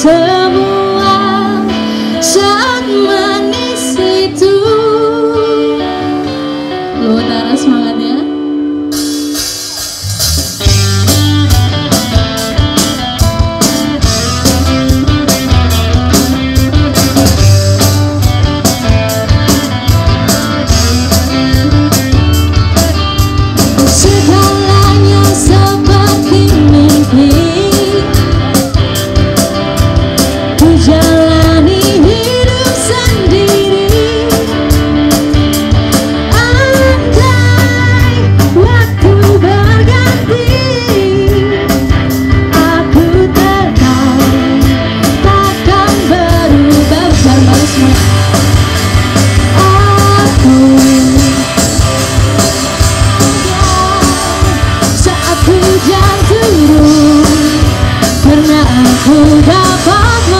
semua saat manis itu. Lu utara semangat. yang turun Karena aku dapat